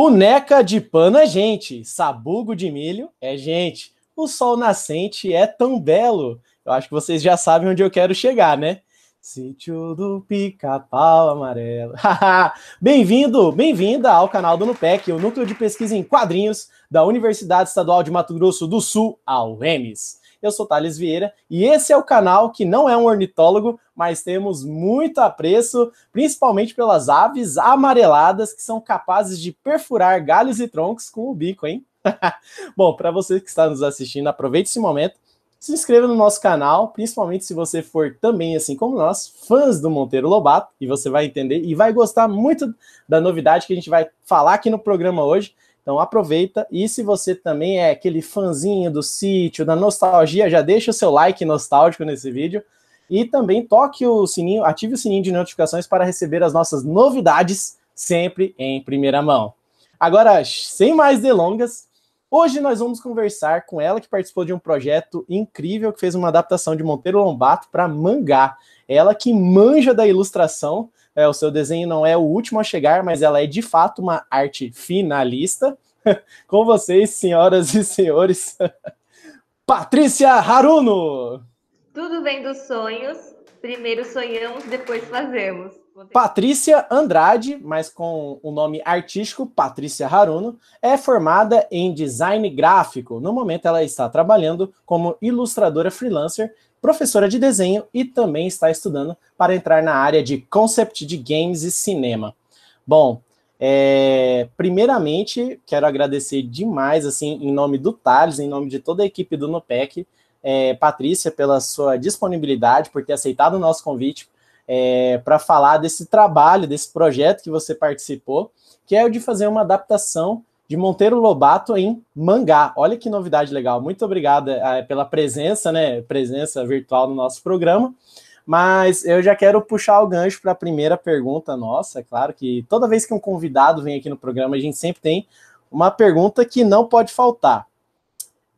Boneca de pano é gente, sabugo de milho é gente. O sol nascente é tão belo. Eu acho que vocês já sabem onde eu quero chegar, né? Sítio do Pica-Pau Amarelo. Bem-vindo, bem-vinda ao canal do NUPEC, o Núcleo de Pesquisa em Quadrinhos da Universidade Estadual de Mato Grosso do Sul, a UEMS. Eu sou Thales Vieira e esse é o canal que não é um ornitólogo, mas temos muito apreço, principalmente pelas aves amareladas que são capazes de perfurar galhos e troncos com o bico, hein? Bom, para você que está nos assistindo, aproveite esse momento se inscreva no nosso canal, principalmente se você for também, assim como nós, fãs do Monteiro Lobato, e você vai entender e vai gostar muito da novidade que a gente vai falar aqui no programa hoje. Então aproveita, e se você também é aquele fãzinho do sítio, da nostalgia, já deixa o seu like nostálgico nesse vídeo. E também toque o sininho, ative o sininho de notificações para receber as nossas novidades sempre em primeira mão. Agora, sem mais delongas, Hoje nós vamos conversar com ela que participou de um projeto incrível que fez uma adaptação de Monteiro Lobato para mangá. Ela que manja da ilustração, é, o seu desenho não é o último a chegar, mas ela é de fato uma arte finalista. com vocês, senhoras e senhores, Patrícia Haruno! Tudo vem dos sonhos, primeiro sonhamos, depois fazemos. Patrícia Andrade, mas com o nome artístico Patrícia Haruno, é formada em design gráfico. No momento, ela está trabalhando como ilustradora freelancer, professora de desenho e também está estudando para entrar na área de concept de games e cinema. Bom, é, primeiramente, quero agradecer demais, assim, em nome do Thales, em nome de toda a equipe do NUPEC, é, Patrícia, pela sua disponibilidade, por ter aceitado o nosso convite é, para falar desse trabalho, desse projeto que você participou, que é o de fazer uma adaptação de Monteiro Lobato em mangá. Olha que novidade legal. Muito obrigada é, pela presença, né? Presença virtual no nosso programa. Mas eu já quero puxar o gancho para a primeira pergunta nossa. É claro que toda vez que um convidado vem aqui no programa, a gente sempre tem uma pergunta que não pode faltar.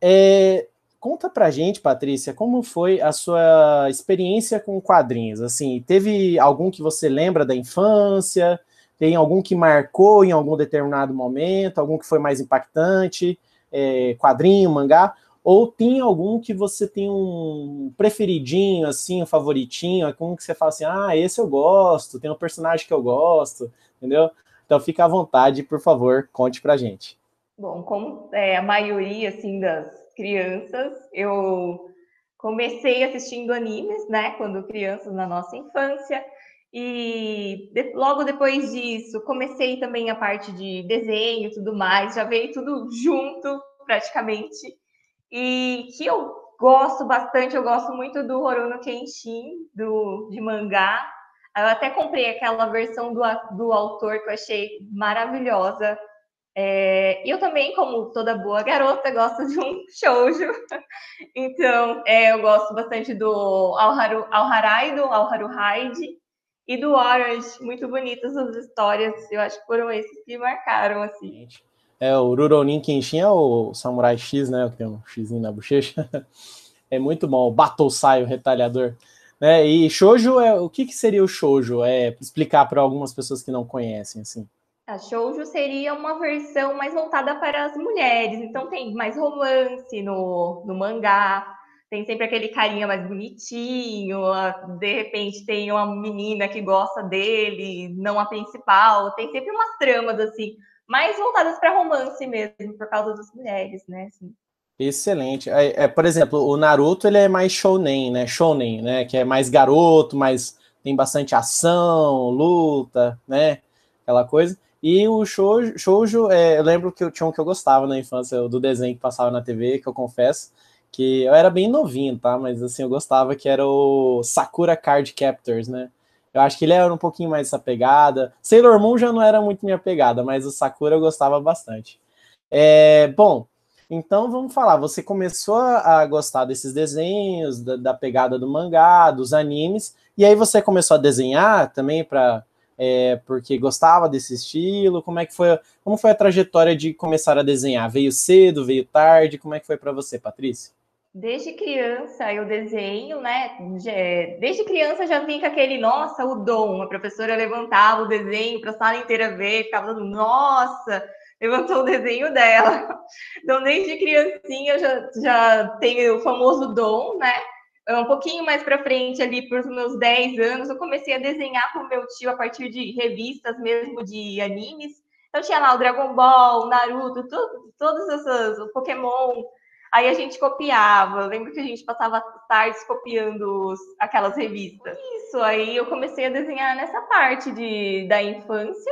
É, Conta pra gente, Patrícia, como foi a sua experiência com quadrinhos? Assim, teve algum que você lembra da infância? Tem algum que marcou em algum determinado momento? Algum que foi mais impactante? É, quadrinho, mangá? Ou tem algum que você tem um preferidinho, assim, um favoritinho? É como que você fala assim, ah, esse eu gosto, tem um personagem que eu gosto, entendeu? Então fica à vontade, por favor, conte pra gente. Bom, como é, a maioria, assim, das crianças. Eu comecei assistindo animes, né, quando crianças na nossa infância. E de, logo depois disso, comecei também a parte de desenho e tudo mais, já veio tudo junto, praticamente. E que eu gosto bastante, eu gosto muito do Horono Kenshin, do, de mangá. Eu até comprei aquela versão do, do autor que eu achei maravilhosa. É, eu também, como toda boa garota, gosto de um shoujo. Então, é, eu gosto bastante do Alharu, Alharai, do Alharu Haide e do Orange. Muito bonitas as histórias. Eu acho que foram esses que marcaram, assim. É, o Rurouni Kenshin é o Samurai X, né? Que tem um X na bochecha. É muito bom. O Battle Sai, o retalhador. É, e shoujo, é, o que, que seria o shoujo? É explicar para algumas pessoas que não conhecem, assim. A shoujo seria uma versão mais voltada para as mulheres, então tem mais romance no, no mangá, tem sempre aquele carinha mais bonitinho, de repente tem uma menina que gosta dele, não a principal, tem sempre umas tramas assim, mais voltadas para romance mesmo, por causa das mulheres, né? Assim. Excelente. É, é, por exemplo, o Naruto ele é mais shounen, né? Shounen, né? Que é mais garoto, mais tem bastante ação, luta, né? Aquela coisa. E o shoujo, shoujo é, eu lembro que eu tinha um que eu gostava na infância, do desenho que passava na TV, que eu confesso, que eu era bem novinho, tá? Mas assim, eu gostava que era o Sakura Card Captors, né? Eu acho que ele era um pouquinho mais essa pegada. Sailor Moon já não era muito minha pegada, mas o Sakura eu gostava bastante. É, bom, então vamos falar. Você começou a gostar desses desenhos, da, da pegada do mangá, dos animes, e aí você começou a desenhar também para é, porque gostava desse estilo? Como é que foi, como foi a trajetória de começar a desenhar? Veio cedo, veio tarde? Como é que foi para você, Patrícia? Desde criança eu desenho, né? Desde criança já vim com aquele, nossa, o dom. A professora levantava o desenho para a sala inteira ver, ficava falando, nossa, levantou o desenho dela. Então, desde criancinha, eu já, já tenho o famoso dom, né? Um pouquinho mais para frente, ali por meus 10 anos, eu comecei a desenhar com meu tio a partir de revistas mesmo de animes. Então, tinha lá o Dragon Ball, o Naruto, tudo, todos esses, o Pokémon. Aí a gente copiava. Eu lembro que a gente passava tardes copiando aquelas revistas. Isso, aí eu comecei a desenhar nessa parte de, da infância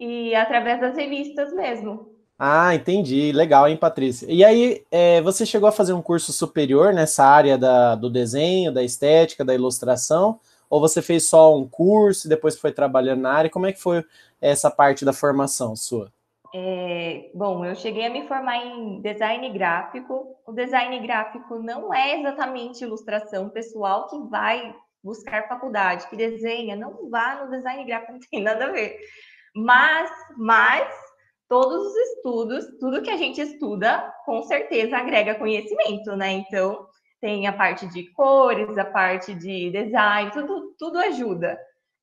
e através das revistas mesmo. Ah, entendi. Legal, hein, Patrícia? E aí, é, você chegou a fazer um curso superior nessa área da, do desenho, da estética, da ilustração? Ou você fez só um curso e depois foi trabalhando na área? Como é que foi essa parte da formação sua? É, bom, eu cheguei a me formar em design gráfico. O design gráfico não é exatamente ilustração. Pessoal que vai buscar faculdade, que desenha, não vá no design gráfico, não tem nada a ver. Mas, mas todos os estudos, tudo que a gente estuda, com certeza agrega conhecimento, né? Então, tem a parte de cores, a parte de design, tudo, tudo ajuda.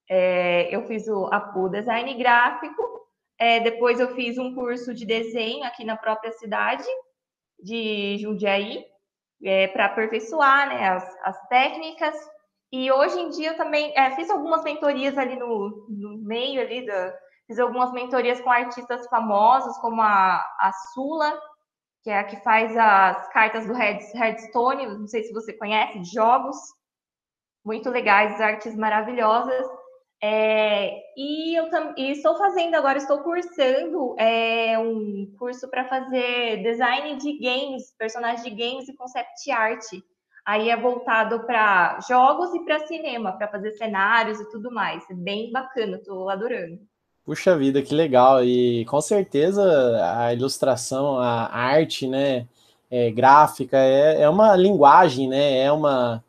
É, eu fiz o, o design gráfico é, depois eu fiz um curso de desenho aqui na própria cidade de Jundiaí, é, para aperfeiçoar né, as, as, técnicas. E hoje em dia eu também é, fiz algumas mentorias ali no, no meio ali da, fiz algumas mentorias com artistas famosos, como a, a Sula, que é a que faz as cartas do Red, Redstone, não sei se você conhece, de jogos, muito legais, artes maravilhosas. É, e eu e estou fazendo agora, estou cursando é, um curso para fazer design de games, personagens de games e concept art. Aí é voltado para jogos e para cinema, para fazer cenários e tudo mais. É bem bacana, estou adorando. Puxa vida, que legal! E com certeza a ilustração, a arte, né, é, gráfica é, é uma linguagem, né? É uma,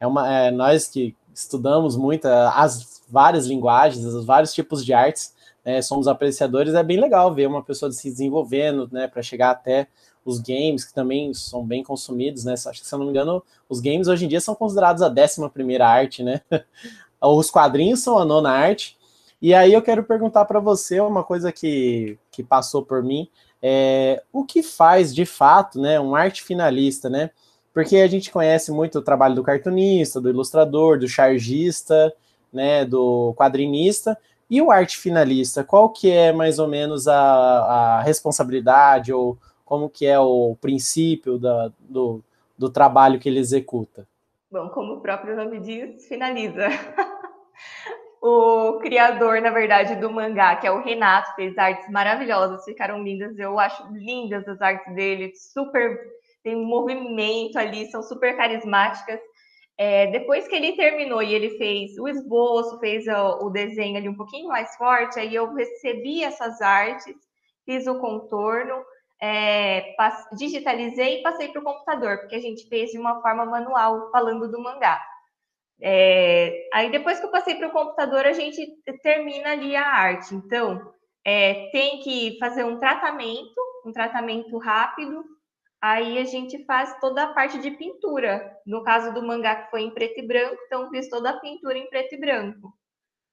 é uma, é, nós que estudamos muito as várias linguagens, os vários tipos de artes, né, somos apreciadores, é bem legal ver uma pessoa se desenvolvendo, né, para chegar até os games, que também são bem consumidos, né, acho que se eu não me engano, os games hoje em dia são considerados a décima primeira arte, né, os quadrinhos são a nona arte, e aí eu quero perguntar para você uma coisa que, que passou por mim, é, o que faz de fato, né, um arte finalista, né, porque a gente conhece muito o trabalho do cartunista, do ilustrador, do chargista, né, do quadrinista, e o arte finalista, qual que é mais ou menos a, a responsabilidade ou como que é o princípio da, do, do trabalho que ele executa? Bom, como o próprio nome diz, finaliza. o criador, na verdade, do mangá, que é o Renato, fez artes maravilhosas, ficaram lindas. Eu acho lindas as artes dele, super tem movimento ali, são super carismáticas. É, depois que ele terminou e ele fez o esboço, fez o, o, desenho ali um pouquinho mais forte, aí eu recebi essas artes, fiz o contorno, é, digitalizei e passei para o computador, porque a gente fez de uma forma manual, falando do mangá. É, aí depois que eu passei para o computador, a gente termina ali a arte. Então, é, tem que fazer um tratamento, um tratamento rápido, Aí a gente faz toda a parte de pintura. No caso do mangá que foi em preto e branco, então fiz toda a pintura em preto e branco.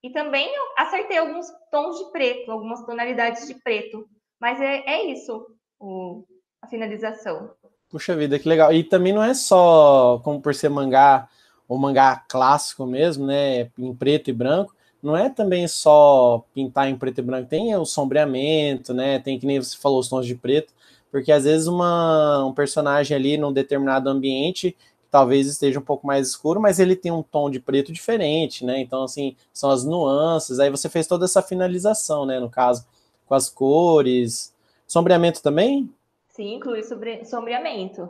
E também acertei alguns tons de preto, algumas tonalidades de preto. Mas é, é isso, o, a finalização. Puxa vida, que legal. E também não é só, como por ser mangá, o mangá clássico mesmo, né, em preto e branco, não é também só pintar em preto e branco, tem o sombreamento, né, tem que nem você falou, os tons de preto, porque às vezes uma, um personagem ali num determinado ambiente talvez esteja um pouco mais escuro, mas ele tem um tom de preto diferente, né? Então, assim, são as nuances. Aí você fez toda essa finalização, né? No caso, com as cores. Sombreamento também? Sim, inclui sobre, sombreamento.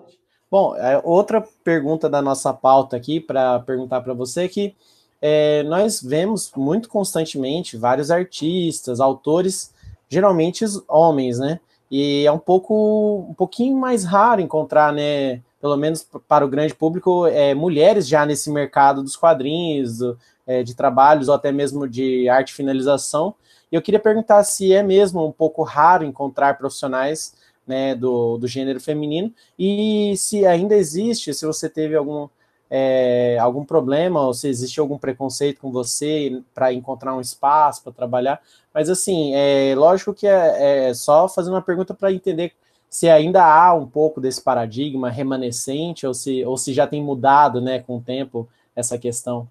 Bom, é, outra pergunta da nossa pauta aqui para perguntar para você é que é, nós vemos muito constantemente vários artistas, autores, geralmente homens, né? E é um pouco um pouquinho mais raro encontrar, né, pelo menos para o grande público, é, mulheres já nesse mercado dos quadrinhos, do, é, de trabalhos ou até mesmo de arte finalização. E eu queria perguntar se é mesmo um pouco raro encontrar profissionais né, do, do gênero feminino e se ainda existe, se você teve algum, é, algum problema ou se existe algum preconceito com você para encontrar um espaço para trabalhar. Mas assim, é lógico que é, é só fazer uma pergunta para entender se ainda há um pouco desse paradigma remanescente ou se, ou se já tem mudado né, com o tempo essa questão.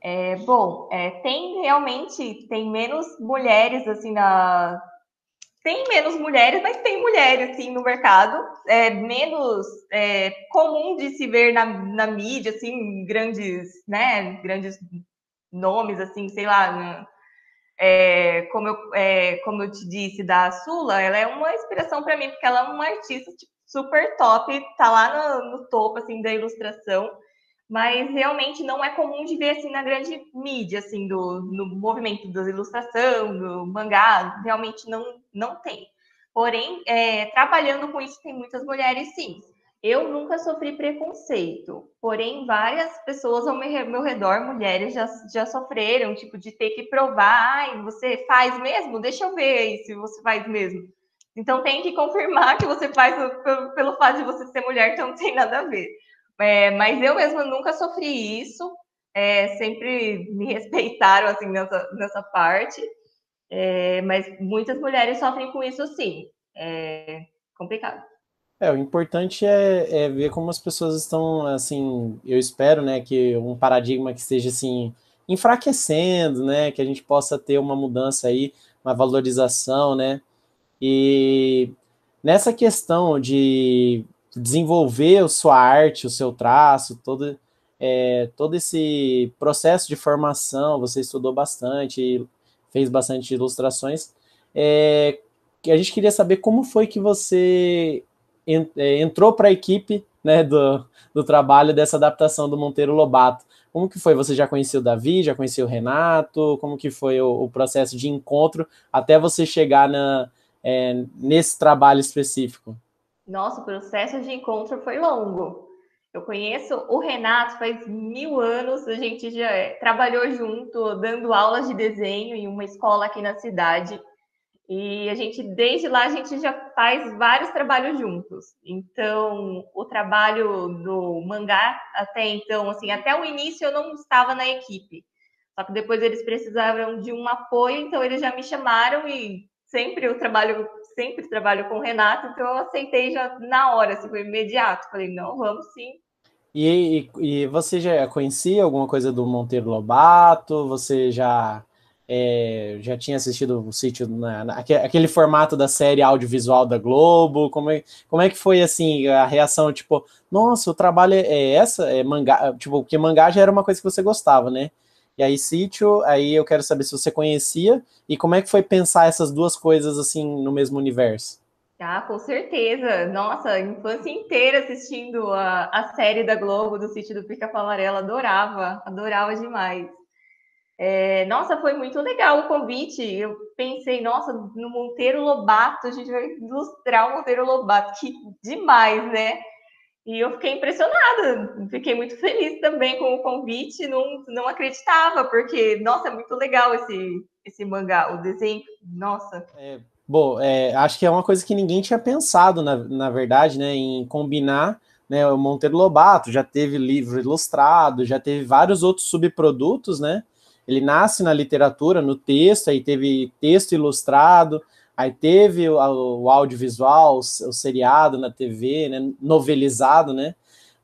É, bom, é, tem realmente tem menos mulheres assim na tem menos mulheres, mas tem mulheres sim no mercado. É menos é, comum de se ver na, na mídia assim grandes, né, grandes nomes assim, sei lá. É, como, eu, é, como eu te disse da Sula, ela é uma inspiração para mim porque ela é uma artista tipo, super top, tá lá no, no topo assim da ilustração mas realmente não é comum de ver assim na grande mídia, assim, do no movimento da ilustração, do mangá, realmente não, não tem. Porém, é, trabalhando com isso, tem muitas mulheres, sim. Eu nunca sofri preconceito, porém, várias pessoas ao meu redor, mulheres, já, já sofreram, tipo, de ter que provar, ai, você faz mesmo? Deixa eu ver aí se você faz mesmo. Então, tem que confirmar que você faz pelo, pelo fato de você ser mulher, então não tem nada a ver. É, mas eu mesma nunca sofri isso, é, sempre me respeitaram assim nessa, nessa parte, é, mas muitas mulheres sofrem com isso sim. É complicado. É, o importante é, é, ver como as pessoas estão, assim, eu espero, né, que um paradigma que esteja, assim, enfraquecendo, né, que a gente possa ter uma mudança aí, uma valorização, né, e nessa questão de desenvolver sua arte, o seu traço, todo, é, todo esse processo de formação, você estudou bastante, fez bastante ilustrações. É, a gente queria saber como foi que você é, entrou para a equipe né, do, do trabalho dessa adaptação do Monteiro Lobato. Como que foi? Você já conhecia o Davi, já conhecia o Renato? Como que foi o, o processo de encontro até você chegar na, é, nesse trabalho específico? Nosso processo de encontro foi longo. Eu conheço o Renato faz mil anos, a gente já trabalhou junto, dando aulas de desenho em uma escola aqui na cidade. E a gente, desde lá, a gente já faz vários trabalhos juntos. Então, o trabalho do mangá, até então, assim, até o início eu não estava na equipe. Só que depois eles precisavam de um apoio, então eles já me chamaram e sempre o trabalho sempre trabalho com o Renato, então eu aceitei já na hora, assim, foi imediato. Falei, não, vamos sim. E, e, você já conhecia alguma coisa do Monteiro Lobato? Você já é, já tinha assistido o sítio, na, na, aquele formato da série audiovisual da Globo? Como é, como é que foi assim a reação? Tipo, nossa, o trabalho é, é essa? É mangá? Tipo, porque mangá já era uma coisa que você gostava, né? E aí, sítio, aí eu quero saber se você conhecia e como é que foi pensar essas duas coisas assim no mesmo universo. Ah, com certeza. Nossa, infância inteira assistindo a, a série da Globo do Sítio do Pica-Pau Amarelo. Adorava, adorava demais. É, nossa, foi muito legal o convite. Eu pensei, nossa, no Monteiro Lobato, a gente vai ilustrar o Monteiro Lobato. Que demais, né? E eu fiquei impressionada, fiquei muito feliz também com o convite, não, não acreditava, porque, nossa, é muito legal esse, esse mangá, o desenho, nossa. É, bom, é, acho que é uma coisa que ninguém tinha pensado, na, na verdade, né, em combinar né, o Monteiro Lobato, já teve livro ilustrado, já teve vários outros subprodutos, né, ele nasce na literatura, no texto, aí teve texto ilustrado, Aí teve o, o audiovisual, o, o, seriado na TV, né, novelizado, né?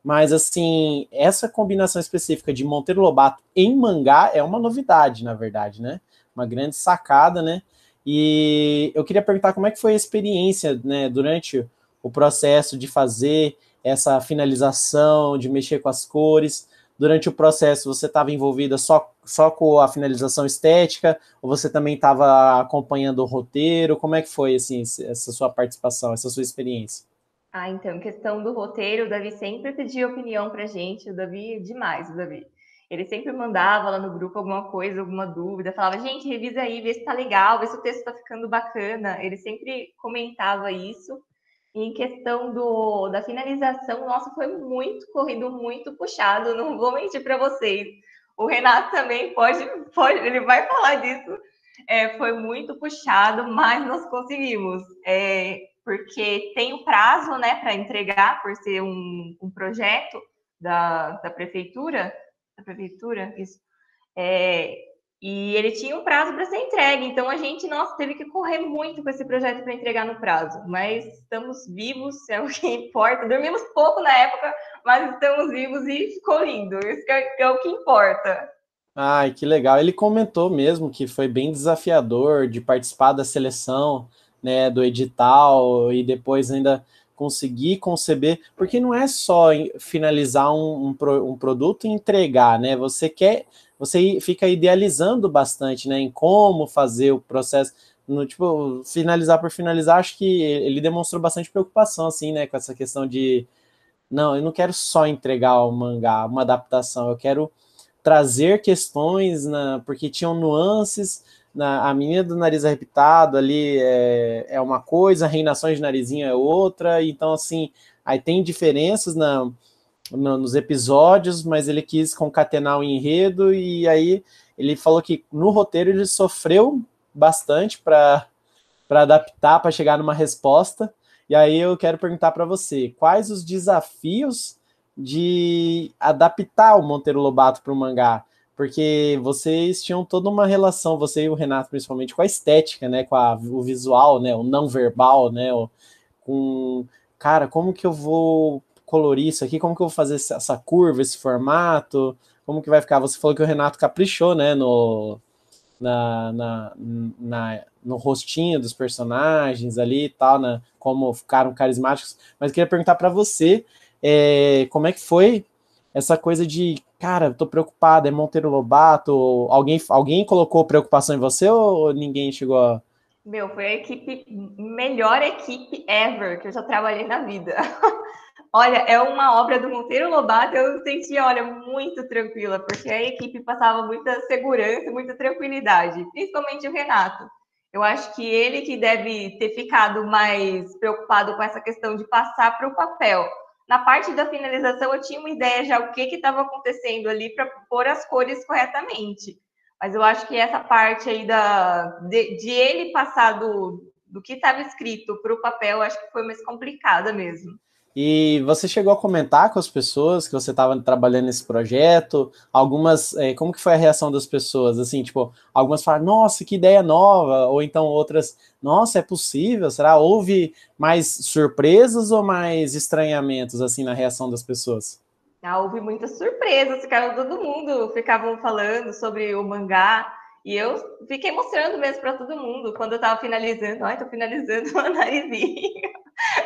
Mas, assim, essa combinação específica de Monteiro Lobato em mangá é uma novidade, na verdade, né? Uma grande sacada, né? E eu queria perguntar como é que foi a experiência, né, durante o processo de fazer essa finalização, de mexer com as cores, durante o processo você estava envolvida só, só com a finalização estética, ou você também estava acompanhando o roteiro? Como é que foi assim, essa sua participação, essa sua experiência? Ah, então, questão do roteiro, o Davi sempre pedia opinião pra gente, o Davi, demais, o Davi. Ele sempre mandava lá no grupo alguma coisa, alguma dúvida, falava, gente, revisa aí, vê se tá legal, vê se o texto tá ficando bacana. Ele sempre comentava isso. E em questão do, da finalização, nossa, foi muito corrido, muito puxado, não vou mentir para vocês. O Renato também pode, pode, ele vai falar disso. É, foi muito puxado, mas nós conseguimos. É, porque tem o prazo, né, para entregar, por ser um, um projeto, da, da prefeitura, da prefeitura, isso, é, e ele tinha um prazo para ser entregue, então a gente, nossa, teve que correr muito com esse projeto para entregar no prazo, mas estamos vivos, é o que importa. Dormimos pouco na época, mas estamos vivos e ficou lindo, isso é, é o que importa. Ai, que legal. Ele comentou mesmo que foi bem desafiador de participar da seleção, né, do edital e depois ainda conseguir conceber, porque não é só finalizar um, um, um produto e entregar, né? Você quer você fica idealizando bastante, né, em como fazer o processo, no tipo, finalizar por finalizar, acho que ele demonstrou bastante preocupação, assim, né, com essa questão de, não, eu não quero só entregar o mangá, uma adaptação, eu quero trazer questões, na, porque tinham nuances, na, a menina do nariz arrebitado ali é, é uma coisa, a reinação de narizinho é outra, então, assim, aí tem diferenças na no, nos episódios, mas ele quis concatenar o enredo e aí ele falou que no roteiro ele sofreu bastante para adaptar, para chegar numa resposta. E aí eu quero perguntar para você, quais os desafios de adaptar o Monteiro Lobato para o mangá? Porque vocês tinham toda uma relação, você e o Renato principalmente, com a estética, né, com a, o visual, né, o não verbal, né, o, com cara, como que eu vou colorir isso aqui, como que eu vou fazer essa curva, esse formato, como que vai ficar? Você falou que o Renato caprichou, né, no, na, na, na, no rostinho dos personagens ali e tal, né, como ficaram carismáticos, mas queria perguntar para você, é, como é que foi essa coisa de, cara, tô preocupado, é Monteiro Lobato, alguém, alguém colocou preocupação em você ou ninguém chegou a... Meu, foi a equipe, melhor equipe ever que eu já trabalhei na vida. Olha, é uma obra do Monteiro Lobato, eu senti, olha, muito tranquila, porque a equipe passava muita segurança, muita tranquilidade, principalmente o Renato. Eu acho que ele que deve ter ficado mais preocupado com essa questão de passar para o papel. Na parte da finalização, eu tinha uma ideia já o que estava acontecendo ali para pôr as cores corretamente. Mas eu acho que essa parte aí da, de, de ele passar do, do que estava escrito para o papel, acho que foi mais complicada mesmo. E você chegou a comentar com as pessoas que você estava trabalhando nesse projeto? Algumas, é, como que foi a reação das pessoas? Assim, tipo, algumas falaram, nossa, que ideia nova, ou então outras, nossa, é possível? Será? Houve mais surpresas ou mais estranhamentos, assim, na reação das pessoas? Ah, houve muitas surpresas, ficaram todo mundo, ficavam falando sobre o mangá, e eu fiquei mostrando mesmo para todo mundo, quando eu estava finalizando, ai, tô finalizando o narizinho.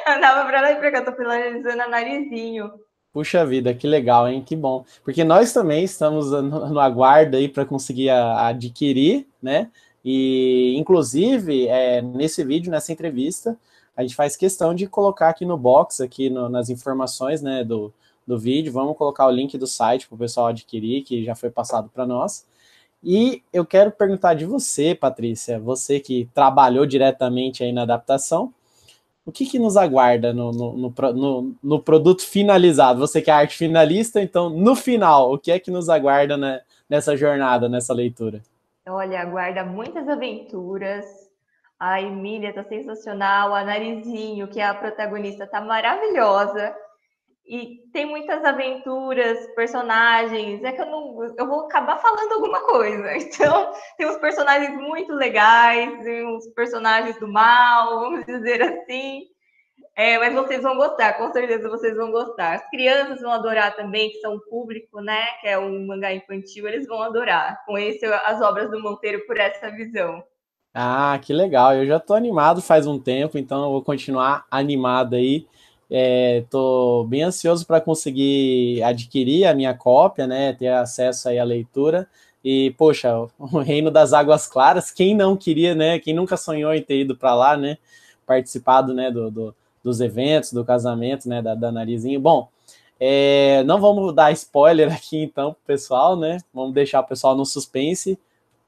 Andava para lá e para cá, tô finalizando a narizinho. Puxa vida, que legal, hein? Que bom. Porque nós também estamos no, no aguardo aí para conseguir a adquirir, né? E, inclusive, é, nesse vídeo, nessa entrevista, a gente faz questão de colocar aqui no box, aqui no, nas informações né, do, do vídeo. Vamos colocar o link do site para o pessoal adquirir, que já foi passado para nós. E eu quero perguntar de você, Patrícia, você que trabalhou diretamente aí na adaptação, o que, que nos aguarda no, no, no, no, produto finalizado? Você que é arte finalista, então, no final, o que é que nos aguarda né, nessa jornada, nessa leitura? Olha, aguarda muitas aventuras. A Emília tá sensacional, a Narizinho, que é a protagonista, tá maravilhosa. E tem muitas aventuras, personagens. É que eu não. Eu vou acabar falando alguma coisa. Então, tem uns personagens muito legais, uns personagens do mal, vamos dizer assim. É, mas vocês vão gostar, com certeza vocês vão gostar. As crianças vão adorar também, que são público, né? Que é um mangá infantil, eles vão adorar. Conhecer as obras do Monteiro por essa visão. Ah, que legal. Eu já estou animado faz um tempo, então eu vou continuar animado aí. Estou é, bem ansioso para conseguir adquirir a minha cópia, né? Ter acesso aí à leitura. E, poxa, o Reino das Águas Claras, quem não queria, né? Quem nunca sonhou em ter ido para lá, né? Participado, né? Do, do, dos eventos, do casamento, né? Da, da Narizinho. Bom, é, não vamos dar spoiler aqui, então, pro pessoal, né? Vamos deixar o pessoal no suspense.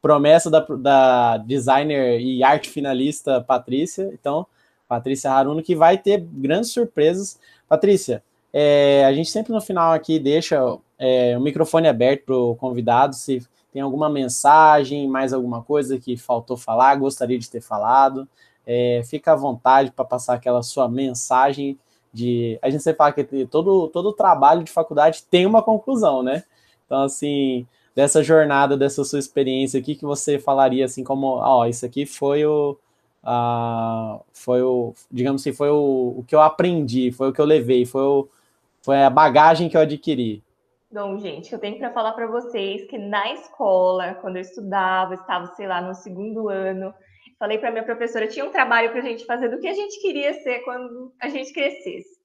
Promessa da, da designer e arte finalista Patrícia. Então, Patrícia Haruno, que vai ter grandes surpresas. Patrícia, é, a gente sempre no final aqui deixa é, o microfone aberto para o convidado, se tem alguma mensagem, mais alguma coisa que faltou falar, gostaria de ter falado. É, fica à vontade para passar aquela sua mensagem de a gente sempre fala que todo, todo trabalho de faculdade tem uma conclusão, né? Então, assim, dessa jornada, dessa sua experiência aqui, que você falaria assim como, ó, oh, isso aqui foi o, uh, foi o, digamos assim, foi o, o que eu aprendi, foi o que eu levei, foi, o, foi a bagagem que eu adquiri. Bom, gente, eu tenho para falar para vocês que na escola, quando eu estudava, estava, sei lá, no segundo ano, falei para minha professora, tinha um trabalho para a gente fazer do que a gente queria ser quando a gente crescesse.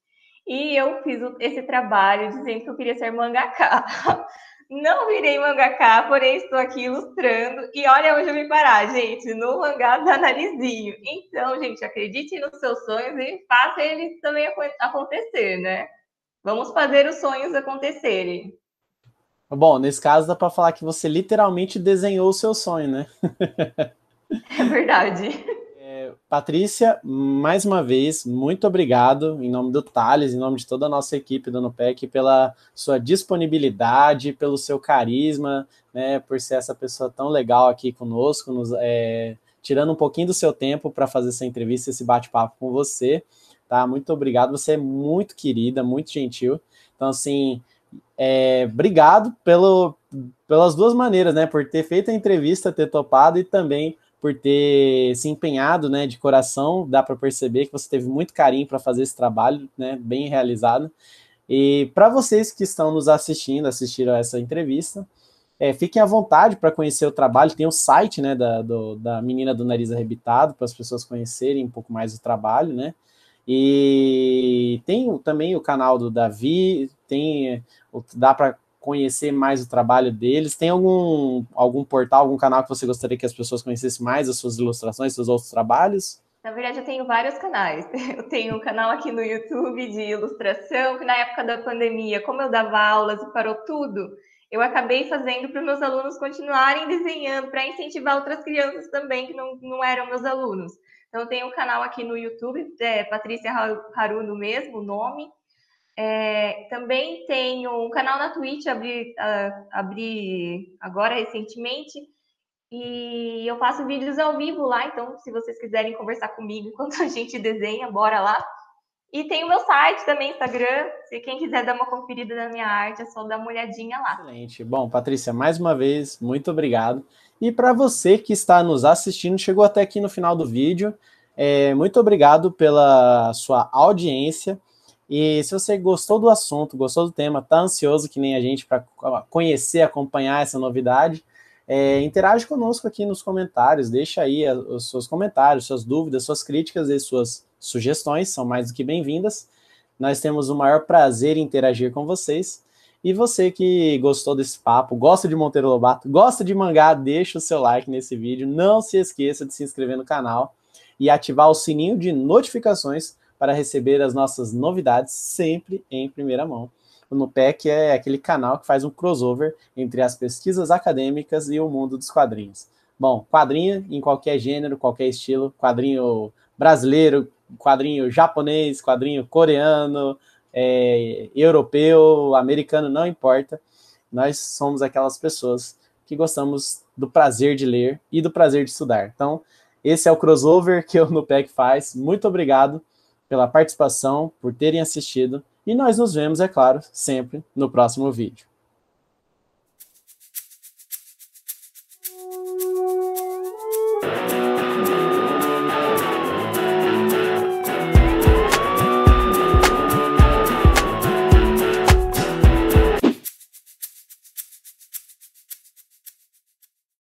E eu fiz esse trabalho dizendo que eu queria ser mangaká. Não virei mangaká, porém estou aqui ilustrando. E olha onde eu vim parar, gente, no mangá da Narizinho. Então, gente, acredite nos seus sonhos e faça eles também acontecer, né? Vamos fazer os sonhos acontecerem. Bom, nesse caso dá para falar que você literalmente desenhou o seu sonho, né? é verdade. Patrícia, mais uma vez, muito obrigado, em nome do Thales, em nome de toda a nossa equipe do NUPEC, pela sua disponibilidade, pelo seu carisma, né, por ser essa pessoa tão legal aqui conosco, nos, é, tirando um pouquinho do seu tempo para fazer essa entrevista, esse bate-papo com você, tá? Muito obrigado, você é muito querida, muito gentil. Então, assim, é, obrigado pelo, pelas duas maneiras, né, por ter feito a entrevista, ter topado e também por ter se empenhado, né, de coração, dá para perceber que você teve muito carinho para fazer esse trabalho, né, bem realizado. E para vocês que estão nos assistindo, assistiram essa entrevista, é, fiquem à vontade para conhecer o trabalho. Tem o site, né, da, do, da menina do nariz arrebitado para as pessoas conhecerem um pouco mais o trabalho, né. E tem também o canal do Davi, tem dá para conhecer mais o trabalho deles? Tem algum, algum portal, algum canal que você gostaria que as pessoas conhecessem mais as suas ilustrações, seus outros trabalhos? Na verdade, eu tenho vários canais. Eu tenho um canal aqui no YouTube de ilustração, que na época da pandemia, como eu dava aulas e parou tudo, eu acabei fazendo para os meus alunos continuarem desenhando, para incentivar outras crianças também que não, não eram meus alunos. Então, tenho um canal aqui no YouTube, é Patrícia Haruno mesmo, o nome, é, também tenho um canal na Twitch, abri, uh, abri agora recentemente, e eu faço vídeos ao vivo lá, então se vocês quiserem conversar comigo enquanto a gente desenha, bora lá. E tem o meu site também, Instagram, se quem quiser dar uma conferida na minha arte, é só dar uma olhadinha lá. Excelente. Bom, Patrícia, mais uma vez, muito obrigado. E para você que está nos assistindo, chegou até aqui no final do vídeo, é, muito obrigado pela sua audiência. E se você gostou do assunto, gostou do tema, tá ansioso que nem a gente para conhecer, acompanhar essa novidade, é, interage conosco aqui nos comentários, deixa aí os seus comentários, suas dúvidas, suas críticas e suas sugestões, são mais do que bem-vindas. Nós temos o maior prazer em interagir com vocês. E você que gostou desse papo, gosta de Monteiro Lobato, gosta de mangá, deixa o seu like nesse vídeo. Não se esqueça de se inscrever no canal e ativar o sininho de notificações para receber as nossas novidades sempre em primeira mão. O NUPEC é aquele canal que faz um crossover entre as pesquisas acadêmicas e o mundo dos quadrinhos. Bom, quadrinho em qualquer gênero, qualquer estilo, quadrinho brasileiro, quadrinho japonês, quadrinho coreano, é, europeu, americano, não importa. Nós somos aquelas pessoas que gostamos do prazer de ler e do prazer de estudar. Então, esse é o crossover que o NUPEC faz. Muito obrigado pela participação, por terem assistido, e nós nos vemos, é claro, sempre no próximo vídeo.